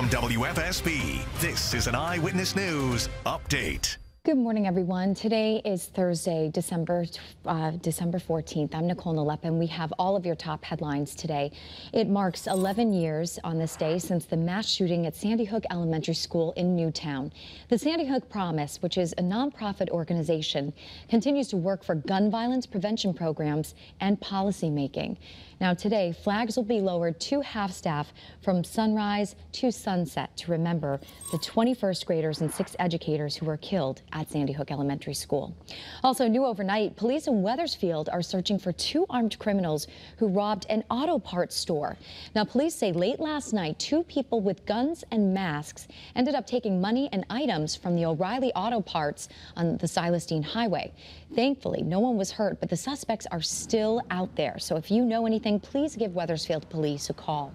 From WFSB, this is an Eyewitness News update. Good morning, everyone. Today is Thursday, December uh, December 14th. I'm Nicole Nalepa, and we have all of your top headlines today. It marks 11 years on this day since the mass shooting at Sandy Hook Elementary School in Newtown. The Sandy Hook Promise, which is a nonprofit organization, continues to work for gun violence prevention programs and policymaking. Now, today, flags will be lowered to half staff from sunrise to sunset to remember the 21st graders and six educators who were killed at Sandy Hook Elementary School. Also, new overnight, police in Wethersfield are searching for two armed criminals who robbed an auto parts store. Now, police say late last night, two people with guns and masks ended up taking money and items from the O'Reilly Auto Parts on the Silas Deane Highway. Thankfully, no one was hurt, but the suspects are still out there. So if you know anything, please give Wethersfield police a call.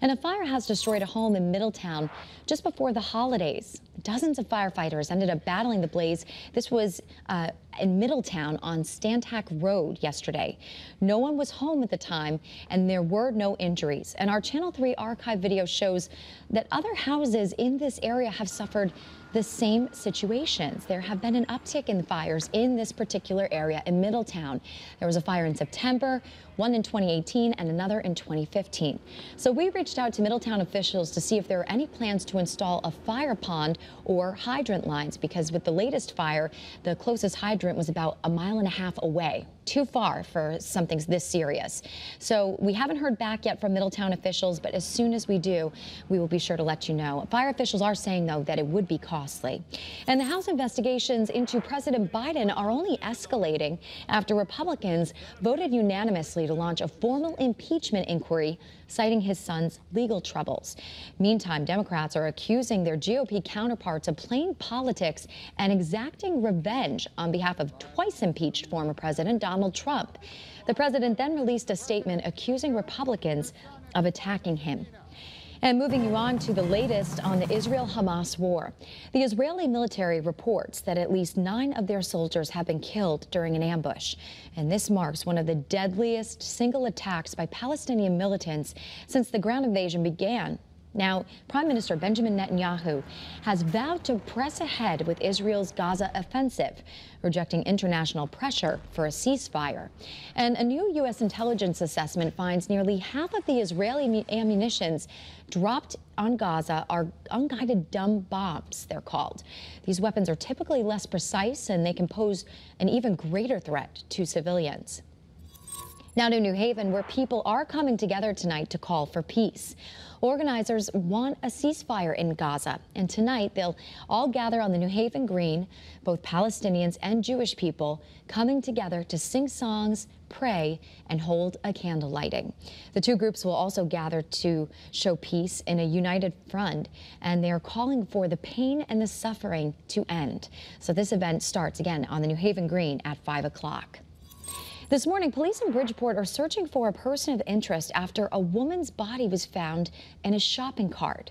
And a fire has destroyed a home in Middletown just before the holidays. Dozens of firefighters ended up battling the blaze. This was uh, in Middletown on Stantack Road yesterday. No one was home at the time, and there were no injuries. And our Channel 3 archive video shows that other houses in this area have suffered the same situations. There have been an uptick in fires in this particular area in Middletown. There was a fire in September, one in 2018 and another in 2015. So we reached out to Middletown officials to see if there are any plans to install a fire pond or hydrant lines because with the latest fire, the closest hydrant was about a mile and a half away too far for something this serious. So we haven't heard back yet from Middletown officials, but as soon as we do, we will be sure to let you know. Fire officials are saying, though, that it would be costly. And the House investigations into President Biden are only escalating after Republicans voted unanimously to launch a formal impeachment inquiry citing his son's legal troubles. Meantime, Democrats are accusing their GOP counterparts of playing politics and exacting revenge on behalf of twice impeached former President Donald Donald Trump. The president then released a statement accusing Republicans of attacking him. And moving you on to the latest on the Israel Hamas war. The Israeli military reports that at least nine of their soldiers have been killed during an ambush. And this marks one of the deadliest single attacks by Palestinian militants since the ground invasion began now, Prime Minister Benjamin Netanyahu has vowed to press ahead with Israel's Gaza offensive, rejecting international pressure for a ceasefire. And a new U.S. intelligence assessment finds nearly half of the Israeli ammunitions dropped on Gaza are unguided dumb bombs, they're called. These weapons are typically less precise and they can pose an even greater threat to civilians. Now to New Haven, where people are coming together tonight to call for peace. Organizers want a ceasefire in Gaza, and tonight they'll all gather on the New Haven Green, both Palestinians and Jewish people coming together to sing songs, pray, and hold a candle lighting. The two groups will also gather to show peace in a united front, and they are calling for the pain and the suffering to end. So this event starts again on the New Haven Green at 5 o'clock. This morning, police in Bridgeport are searching for a person of interest after a woman's body was found in a shopping cart.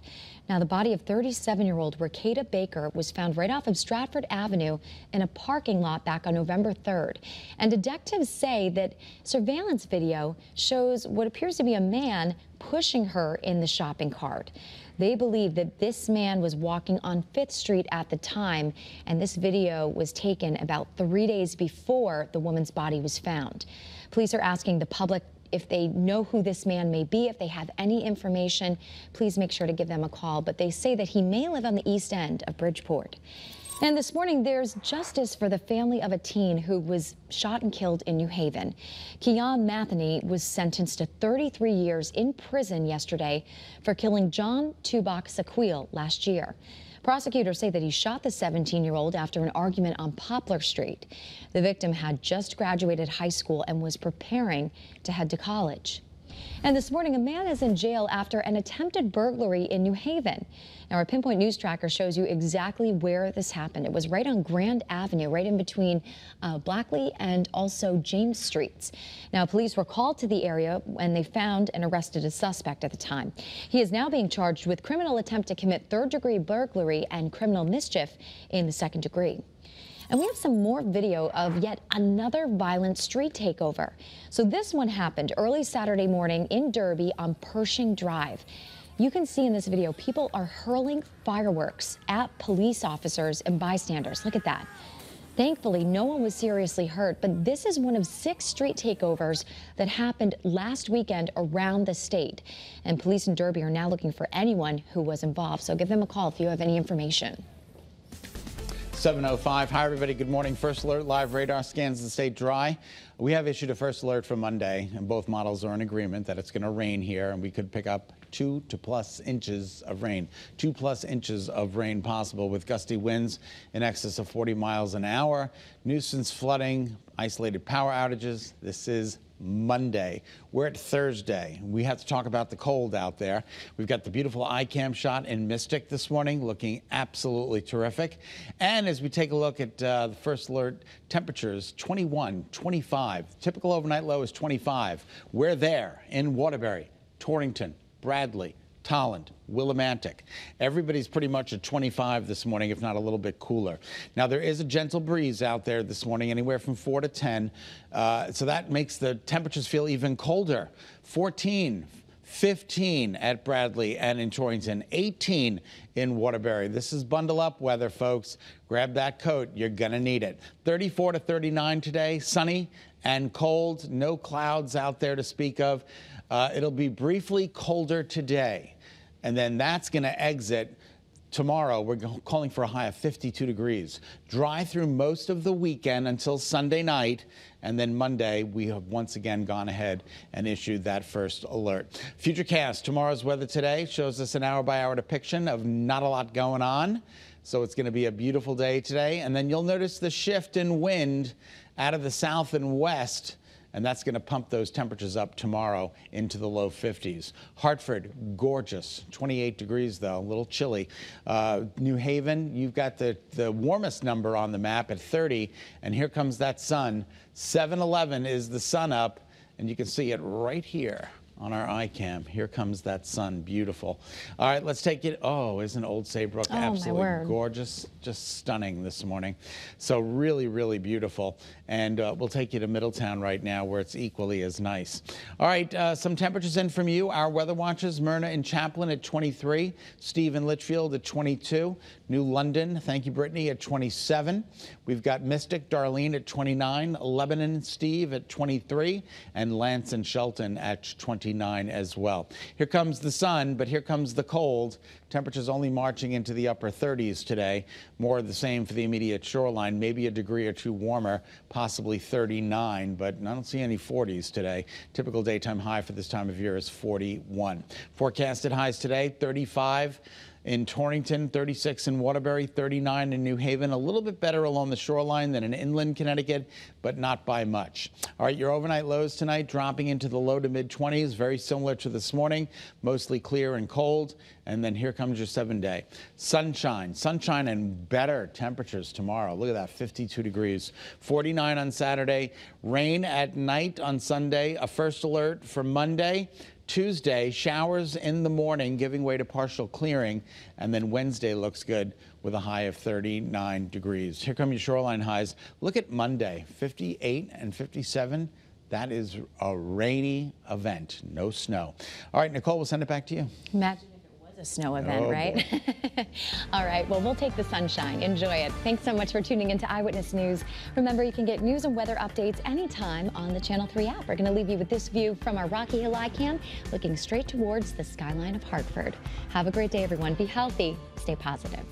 Now, the body of 37-year-old Rakeda Baker was found right off of Stratford Avenue in a parking lot back on November 3rd. And detectives say that surveillance video shows what appears to be a man pushing her in the shopping cart. They believe that this man was walking on Fifth Street at the time, and this video was taken about three days before the woman's body was found. Police are asking the public if they know who this man may be, if they have any information, please make sure to give them a call. But they say that he may live on the east end of Bridgeport. And this morning, there's justice for the family of a teen who was shot and killed in New Haven. Keon Matheny was sentenced to 33 years in prison yesterday for killing John Tubok Saquil last year. Prosecutors say that he shot the 17-year-old after an argument on Poplar Street. The victim had just graduated high school and was preparing to head to college. And this morning, a man is in jail after an attempted burglary in New Haven. Now, our Pinpoint News Tracker shows you exactly where this happened. It was right on Grand Avenue, right in between uh, Blatchley and also James Streets. Now, police were called to the area and they found and arrested a suspect at the time. He is now being charged with criminal attempt to commit third degree burglary and criminal mischief in the second degree. And we have some more video of yet another violent street takeover. So this one happened early Saturday morning in Derby on Pershing Drive. You can see in this video, people are hurling fireworks at police officers and bystanders. Look at that. Thankfully, no one was seriously hurt, but this is one of six street takeovers that happened last weekend around the state. And police in Derby are now looking for anyone who was involved. So give them a call if you have any information. 705. Hi, everybody. Good morning. First alert live radar scans the state dry. We have issued a first alert for Monday, and both models are in agreement that it's going to rain here, and we could pick up two to plus inches of rain. Two plus inches of rain possible with gusty winds in excess of 40 miles an hour. Nuisance flooding, isolated power outages. This is Monday. We're at Thursday. We have to talk about the cold out there. We've got the beautiful iCam shot in Mystic this morning, looking absolutely terrific. And as we take a look at uh, the first alert temperatures, 21, 25. Typical overnight low is 25. We're there in Waterbury, Torrington, Bradley, Tolland, Willimantic. Everybody's pretty much at 25 this morning, if not a little bit cooler. Now, there is a gentle breeze out there this morning, anywhere from 4 to 10. Uh, so that makes the temperatures feel even colder. 14, 15 at Bradley and in Torrington, 18 in Waterbury. This is bundle up weather, folks. Grab that coat. You're going to need it. 34 to 39 today, sunny and cold. No clouds out there to speak of. Uh, it'll be briefly colder today, and then that's going to exit tomorrow. We're calling for a high of 52 degrees. Dry through most of the weekend until Sunday night. And then Monday, we have once again gone ahead and issued that first alert. Futurecast, tomorrow's weather today shows us an hour by hour depiction of not a lot going on. So it's going to be a beautiful day today. And then you'll notice the shift in wind out of the south and west and that's going to pump those temperatures up tomorrow into the low 50s. Hartford, gorgeous, 28 degrees though, a little chilly. Uh, New Haven, you've got the, the warmest number on the map at 30, and here comes that sun. 7-Eleven is the sun up, and you can see it right here on our iCam. Here comes that sun. Beautiful. All right, let's take it. Oh, isn't Old Saybrook oh, absolutely gorgeous? Just stunning this morning. So really, really beautiful. And uh, we'll take you to Middletown right now where it's equally as nice. All right, uh, some temperatures in from you. Our weather watches, Myrna and Chaplin at 23, Steve in Litchfield at 22, New London, thank you, Brittany, at 27. We've got Mystic, Darlene at 29, Lebanon, Steve at 23, and Lance and Shelton at 29 as well. Here comes the sun, but here comes the cold. Temperatures only marching into the upper 30s today. More of the same for the immediate shoreline, maybe a degree or two warmer, possibly 39, but I don't see any 40s today. Typical daytime high for this time of year is 41. Forecasted highs today, 35 in Torrington, 36 in Waterbury, 39 in New Haven. A little bit better along the shoreline than in inland Connecticut, but not by much. All right, your overnight lows tonight dropping into the low to mid 20s, very similar to this morning, mostly clear and cold. And then here comes your seven day. Sunshine, sunshine and better temperatures tomorrow. Look at that, 52 degrees. 49 on Saturday. Rain at night on Sunday. A first alert for Monday. Tuesday, showers in the morning, giving way to partial clearing. And then Wednesday looks good with a high of 39 degrees. Here come your shoreline highs. Look at Monday, 58 and 57. That is a rainy event, no snow. All right, Nicole, we'll send it back to you. Matt a snow event, oh, right? All right, well, we'll take the sunshine. Enjoy it. Thanks so much for tuning into Eyewitness News. Remember, you can get news and weather updates anytime on the Channel 3 app. We're going to leave you with this view from our Rocky Hill iCam, looking straight towards the skyline of Hartford. Have a great day, everyone. Be healthy. Stay positive.